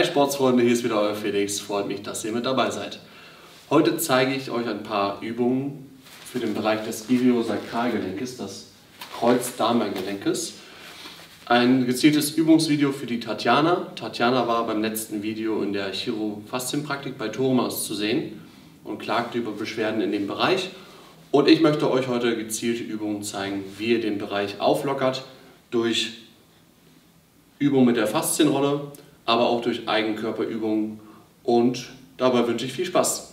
Hi Sportsfreunde, hier ist wieder euer Felix. Freut mich, dass ihr mit dabei seid. Heute zeige ich euch ein paar Übungen für den Bereich des Iliosakralgelenkes, des Kreuzdarmbeingelenks. Ein gezieltes Übungsvideo für die Tatjana. Tatjana war beim letzten Video in der Chirofaszienpraktik bei Thomas zu sehen und klagte über Beschwerden in dem Bereich. Und ich möchte euch heute gezielte Übungen zeigen, wie ihr den Bereich auflockert durch Übungen mit der Faszienrolle, aber auch durch Eigenkörperübungen. Und dabei wünsche ich viel Spaß.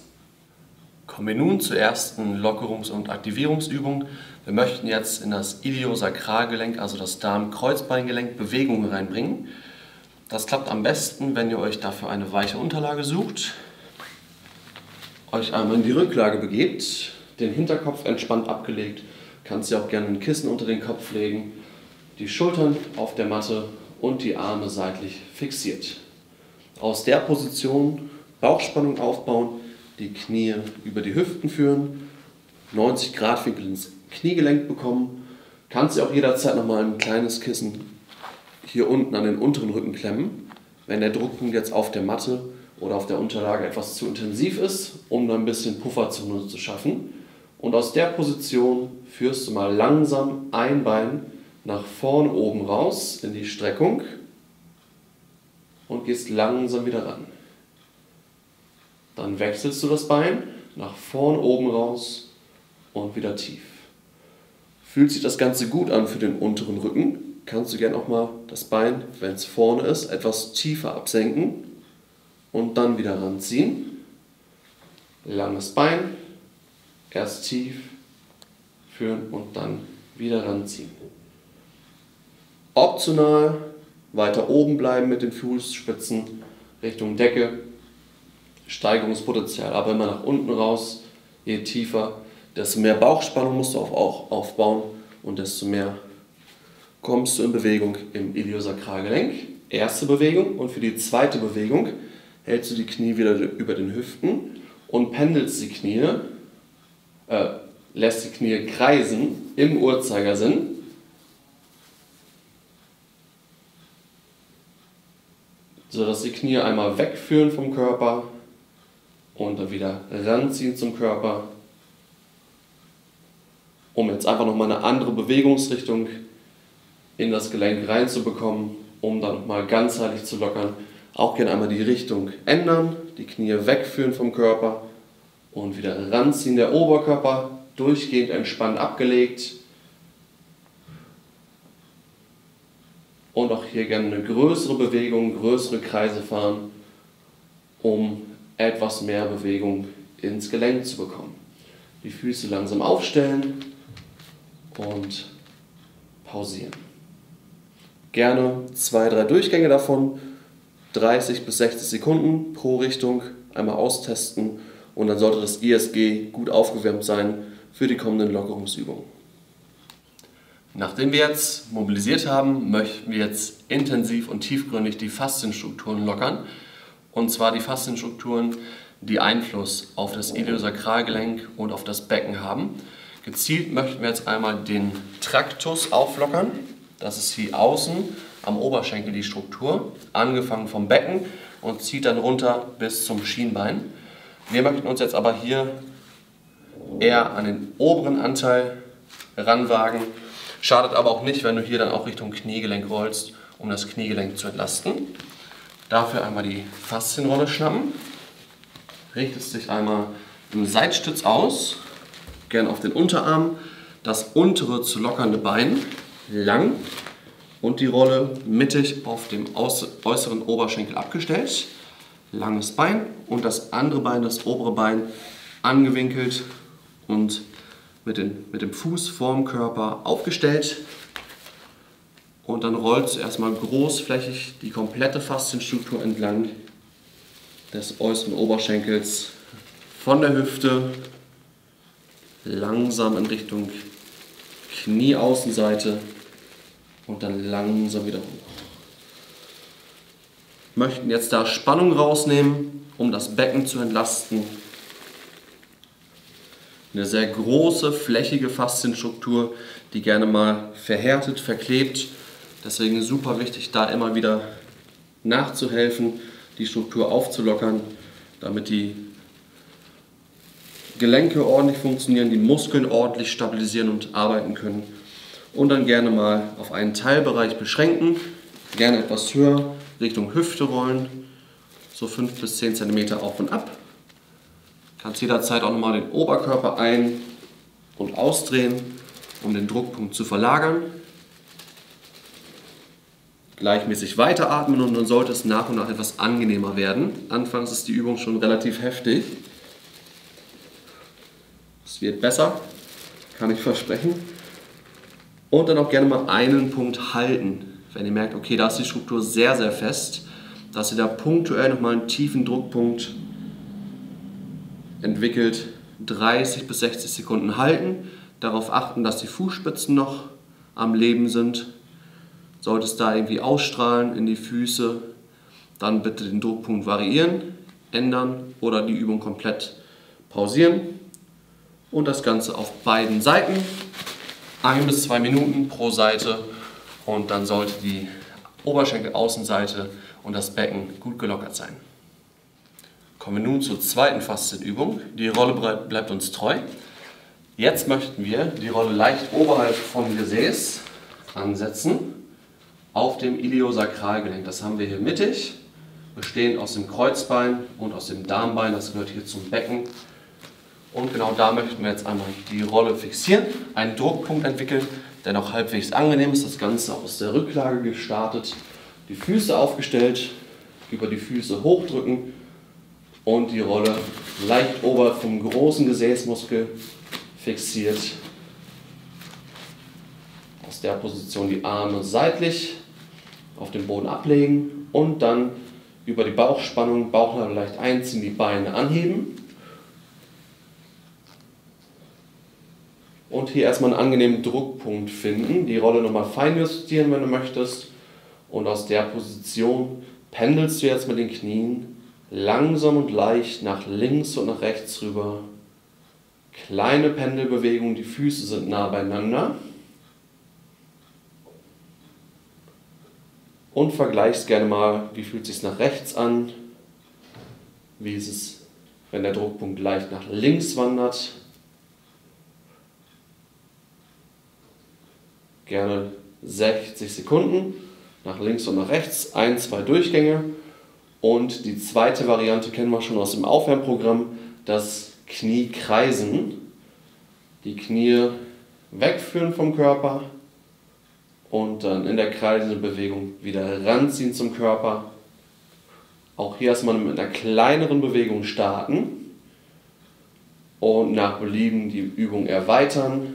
Kommen wir nun zur ersten Lockerungs- und Aktivierungsübung. Wir möchten jetzt in das Iliosakralgelenk, also das Darm-Kreuzbeingelenk, Bewegungen reinbringen. Das klappt am besten, wenn ihr euch dafür eine weiche Unterlage sucht, euch einmal in die Rücklage begebt, den Hinterkopf entspannt abgelegt, kannst du auch gerne ein Kissen unter den Kopf legen, die Schultern auf der Matte und die Arme seitlich fixiert. Aus der Position Bauchspannung aufbauen, die Knie über die Hüften führen, 90 Grad Winkel ins Kniegelenk bekommen. Kannst du auch jederzeit nochmal ein kleines Kissen hier unten an den unteren Rücken klemmen, wenn der Druck jetzt auf der Matte oder auf der Unterlage etwas zu intensiv ist, um dann ein bisschen Pufferzone zu schaffen. Und aus der Position führst du mal langsam ein Bein nach vorne oben raus in die Streckung und gehst langsam wieder ran. Dann wechselst du das Bein nach vorn oben raus und wieder tief. Fühlt sich das Ganze gut an für den unteren Rücken, kannst du gerne auch mal das Bein, wenn es vorne ist, etwas tiefer absenken und dann wieder ranziehen. Langes Bein, erst tief führen und dann wieder ranziehen. Optional weiter oben bleiben mit den Fußspitzen Richtung Decke Steigerungspotenzial, aber immer nach unten raus, je tiefer, desto mehr Bauchspannung musst du auch aufbauen und desto mehr kommst du in Bewegung im Iliosakralgelenk. Erste Bewegung und für die zweite Bewegung hältst du die Knie wieder über den Hüften und pendelst die Knie, äh, lässt die Knie kreisen im Uhrzeigersinn. Sodass die Knie einmal wegführen vom Körper und dann wieder ranziehen zum Körper, um jetzt einfach nochmal eine andere Bewegungsrichtung in das Gelenk reinzubekommen, um dann nochmal ganzheitlich zu lockern. Auch gerne einmal die Richtung ändern, die Knie wegführen vom Körper und wieder ranziehen. Der Oberkörper durchgehend entspannt abgelegt. Und auch hier gerne eine größere Bewegung, größere Kreise fahren, um etwas mehr Bewegung ins Gelenk zu bekommen. Die Füße langsam aufstellen und pausieren. Gerne zwei, drei Durchgänge davon, 30 bis 60 Sekunden pro Richtung, einmal austesten und dann sollte das ISG gut aufgewärmt sein für die kommenden Lockerungsübungen. Nachdem wir jetzt mobilisiert haben, möchten wir jetzt intensiv und tiefgründig die Faszienstrukturen lockern und zwar die Faszienstrukturen, die Einfluss auf das Iliosakralgelenk und auf das Becken haben. Gezielt möchten wir jetzt einmal den Traktus auflockern. Das ist hier außen am Oberschenkel die Struktur, angefangen vom Becken und zieht dann runter bis zum Schienbein. Wir möchten uns jetzt aber hier eher an den oberen Anteil ranwagen. Schadet aber auch nicht, wenn du hier dann auch Richtung Kniegelenk rollst, um das Kniegelenk zu entlasten. Dafür einmal die Faszienrolle schnappen. Richtest dich einmal im Seitstütz aus, gern auf den Unterarm, das untere zu lockernde Bein lang und die Rolle mittig auf dem äußeren Oberschenkel abgestellt. Langes Bein und das andere Bein, das obere Bein, angewinkelt und mit, den, mit dem Fuß vorm Körper aufgestellt. Und dann rollst du erstmal großflächig die komplette Faszienstruktur entlang des äußeren Oberschenkels von der Hüfte langsam in Richtung Knieaußenseite und dann langsam wieder hoch. Möchten jetzt da Spannung rausnehmen, um das Becken zu entlasten. Eine sehr große, flächige Faszienstruktur, die gerne mal verhärtet, verklebt Deswegen super wichtig, da immer wieder nachzuhelfen, die Struktur aufzulockern, damit die Gelenke ordentlich funktionieren, die Muskeln ordentlich stabilisieren und arbeiten können. Und dann gerne mal auf einen Teilbereich beschränken, gerne etwas höher Richtung Hüfte rollen, so 5 bis 10 cm auf und ab. Kannst jederzeit auch nochmal den Oberkörper ein- und ausdrehen, um den Druckpunkt zu verlagern. Gleichmäßig weiteratmen und dann sollte es nach und nach etwas angenehmer werden. Anfangs ist die Übung schon relativ heftig. Es wird besser, kann ich versprechen. Und dann auch gerne mal einen Punkt halten. Wenn ihr merkt, okay, da ist die Struktur sehr, sehr fest, dass ihr da punktuell nochmal einen tiefen Druckpunkt entwickelt. 30 bis 60 Sekunden halten. Darauf achten, dass die Fußspitzen noch am Leben sind. Sollte es da irgendwie ausstrahlen in die Füße, dann bitte den Druckpunkt variieren, ändern oder die Übung komplett pausieren und das Ganze auf beiden Seiten. Ein bis zwei Minuten pro Seite und dann sollte die Oberschenkelaußenseite und das Becken gut gelockert sein. Kommen wir nun zur zweiten Faszienübung. Die Rolle bleibt uns treu. Jetzt möchten wir die Rolle leicht oberhalb vom Gesäß ansetzen, auf dem Iliosakralgelenk. Das haben wir hier mittig, bestehend aus dem Kreuzbein und aus dem Darmbein. Das gehört hier zum Becken und genau da möchten wir jetzt einmal die Rolle fixieren, einen Druckpunkt entwickeln, der noch halbwegs angenehm ist. Das Ganze aus der Rücklage gestartet, die Füße aufgestellt, über die Füße hochdrücken und die Rolle leicht oberhalb vom großen Gesäßmuskel fixiert. Aus der Position die Arme seitlich auf den Boden ablegen und dann über die Bauchspannung, Bauchnabel leicht einziehen, die Beine anheben und hier erstmal einen angenehmen Druckpunkt finden. Die Rolle nochmal fein justieren, wenn du möchtest. Und aus der Position pendelst du jetzt mit den Knien langsam und leicht nach links und nach rechts rüber. Kleine Pendelbewegungen, die Füße sind nah beieinander. Und vergleichst gerne mal, wie fühlt es sich nach rechts an, wie ist es, wenn der Druckpunkt leicht nach links wandert. gerne 60 Sekunden nach links und nach rechts, ein, zwei Durchgänge. Und die zweite Variante kennen wir schon aus dem Aufwärmprogramm, das Kniekreisen. Die Knie wegführen vom Körper und dann in der kreisenden Bewegung wieder ranziehen zum Körper. Auch hier erstmal mit einer kleineren Bewegung starten und nach Belieben die Übung erweitern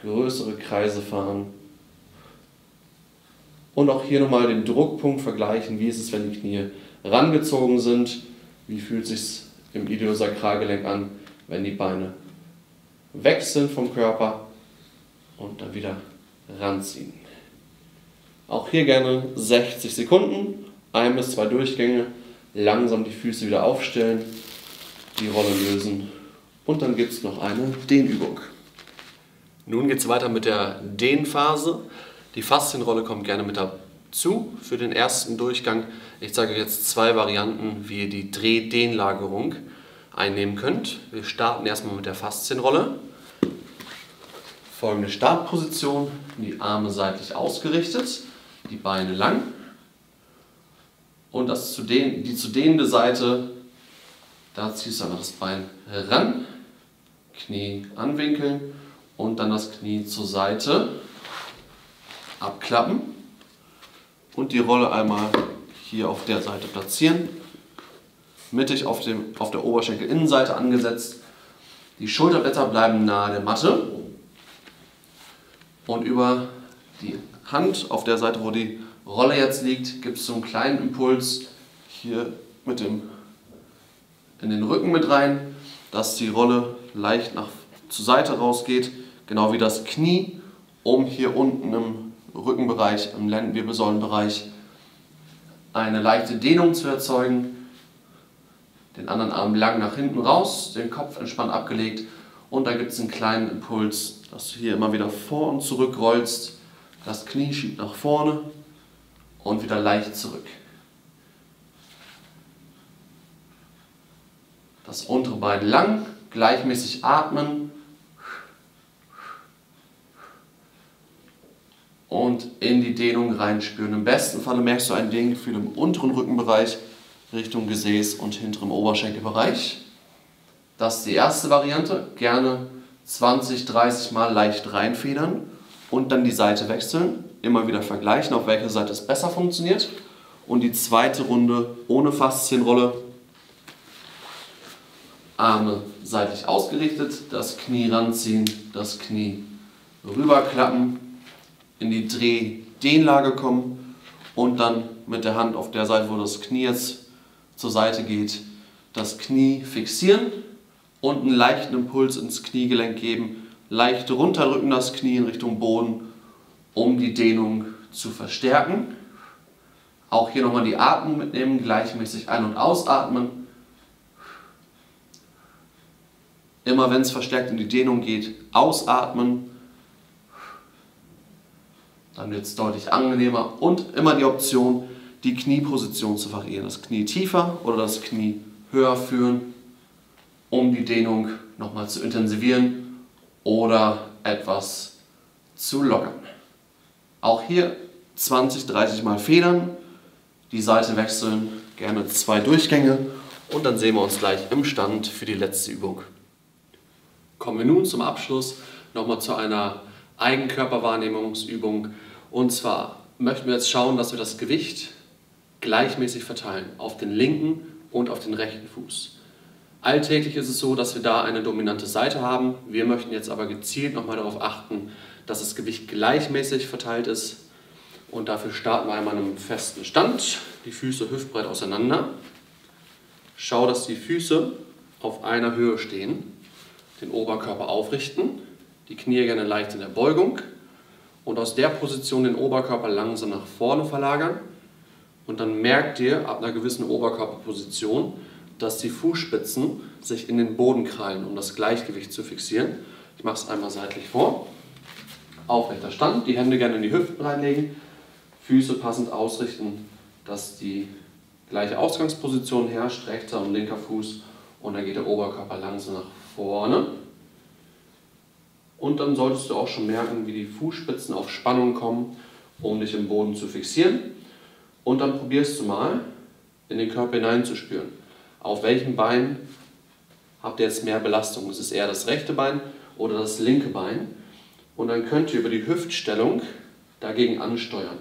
größere Kreise fahren. Und auch hier nochmal den Druckpunkt vergleichen. Wie ist es, wenn die Knie rangezogen sind? Wie fühlt es sich im Iliosakralgelenk an, wenn die Beine weg sind vom Körper und dann wieder ranziehen? Auch hier gerne 60 Sekunden, ein bis zwei Durchgänge, langsam die Füße wieder aufstellen, die Rolle lösen und dann gibt es noch eine Dehnübung. Nun geht es weiter mit der Dehnphase. Die Faszienrolle kommt gerne mit dazu für den ersten Durchgang. Ich zeige euch jetzt zwei Varianten, wie ihr die Dreh-Dehnlagerung einnehmen könnt. Wir starten erstmal mit der Faszienrolle. Folgende Startposition, die Arme seitlich ausgerichtet, die Beine lang und das zu dehn, die zu dehnende Seite, da ziehst du einfach das Bein ran, Knie anwinkeln und dann das Knie zur Seite abklappen und die Rolle einmal hier auf der Seite platzieren. Mittig auf, dem, auf der Oberschenkelinnenseite angesetzt. Die Schulterblätter bleiben nahe der Matte und über die Hand auf der Seite, wo die Rolle jetzt liegt, gibt es so einen kleinen Impuls hier mit dem in den Rücken mit rein, dass die Rolle leicht nach zur Seite rausgeht genau wie das Knie, um hier unten im Rückenbereich, im Lendenwirbelsäulenbereich eine leichte Dehnung zu erzeugen. Den anderen Arm lang nach hinten raus, den Kopf entspannt abgelegt und da gibt es einen kleinen Impuls, dass du hier immer wieder vor und zurück rollst. Das Knie schiebt nach vorne und wieder leicht zurück. Das untere Bein lang, gleichmäßig atmen und in die Dehnung reinspüren. Im besten Falle merkst du ein Dehngefühl im unteren Rückenbereich Richtung Gesäß und hinterem Oberschenkelbereich. Das ist die erste Variante. Gerne 20, 30 Mal leicht reinfedern und dann die Seite wechseln. Immer wieder vergleichen, auf welcher Seite es besser funktioniert. Und die zweite Runde ohne Faszienrolle. Arme seitlich ausgerichtet, das Knie ranziehen, das Knie rüberklappen, in die Dreh-Dehnlage kommen und dann mit der Hand auf der Seite, wo das Knie jetzt zur Seite geht, das Knie fixieren und einen leichten Impuls ins Kniegelenk geben, leicht runterdrücken das Knie in Richtung Boden, um die Dehnung zu verstärken. Auch hier nochmal die Atmung mitnehmen, gleichmäßig ein- und ausatmen. Immer wenn es verstärkt in die Dehnung geht, ausatmen. Dann wird es deutlich angenehmer und immer die Option, die Knieposition zu variieren. Das Knie tiefer oder das Knie höher führen, um die Dehnung nochmal zu intensivieren oder etwas zu lockern. Auch hier 20, 30 Mal federn, die Seite wechseln, gerne zwei Durchgänge und dann sehen wir uns gleich im Stand für die letzte Übung. Kommen wir nun zum Abschluss nochmal zu einer Eigenkörperwahrnehmungsübung. Und zwar möchten wir jetzt schauen, dass wir das Gewicht gleichmäßig verteilen auf den linken und auf den rechten Fuß. Alltäglich ist es so, dass wir da eine dominante Seite haben. Wir möchten jetzt aber gezielt nochmal darauf achten, dass das Gewicht gleichmäßig verteilt ist. Und dafür starten wir einmal in einem festen Stand, die Füße hüftbreit auseinander. Schau, dass die Füße auf einer Höhe stehen, den Oberkörper aufrichten, die Knie gerne leicht in der Beugung und aus der Position den Oberkörper langsam nach vorne verlagern und dann merkt ihr ab einer gewissen Oberkörperposition, dass die Fußspitzen sich in den Boden krallen, um das Gleichgewicht zu fixieren. Ich mache es einmal seitlich vor. Aufrechter Stand, die Hände gerne in die Hüften reinlegen, Füße passend ausrichten, dass die gleiche Ausgangsposition herrscht, rechter und linker Fuß und dann geht der Oberkörper langsam nach vorne. Und dann solltest du auch schon merken, wie die Fußspitzen auf Spannung kommen, um dich im Boden zu fixieren. Und dann probierst du mal, in den Körper hineinzuspüren. Auf welchem Bein habt ihr jetzt mehr Belastung? Ist es eher das rechte Bein oder das linke Bein? Und dann könnt ihr über die Hüftstellung dagegen ansteuern.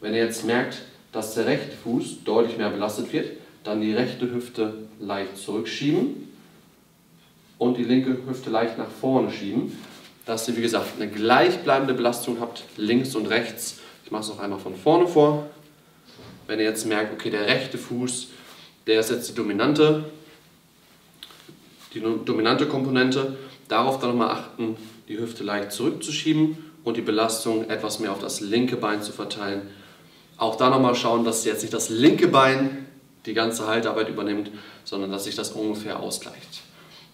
Wenn ihr jetzt merkt, dass der rechte Fuß deutlich mehr belastet wird, dann die rechte Hüfte leicht zurückschieben und die linke Hüfte leicht nach vorne schieben, dass ihr, wie gesagt, eine gleichbleibende Belastung habt, links und rechts. Ich mache es noch einmal von vorne vor. Wenn ihr jetzt merkt, okay, der rechte Fuß, der ist jetzt die dominante, die dominante Komponente, darauf dann nochmal achten, die Hüfte leicht zurückzuschieben und die Belastung etwas mehr auf das linke Bein zu verteilen. Auch da nochmal schauen, dass jetzt nicht das linke Bein die ganze Haltarbeit übernimmt, sondern dass sich das ungefähr ausgleicht.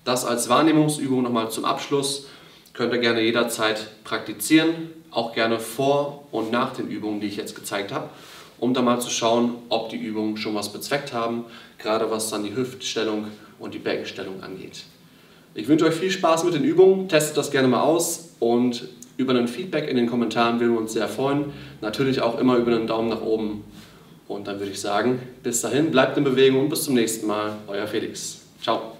Das als Wahrnehmungsübung nochmal zum Abschluss. Könnt ihr gerne jederzeit praktizieren, auch gerne vor und nach den Übungen, die ich jetzt gezeigt habe um da mal zu schauen, ob die Übungen schon was bezweckt haben, gerade was dann die Hüftstellung und die Beckenstellung angeht. Ich wünsche euch viel Spaß mit den Übungen, testet das gerne mal aus und über ein Feedback in den Kommentaren würden wir uns sehr freuen. Natürlich auch immer über einen Daumen nach oben. Und dann würde ich sagen, bis dahin, bleibt in Bewegung und bis zum nächsten Mal. Euer Felix. Ciao.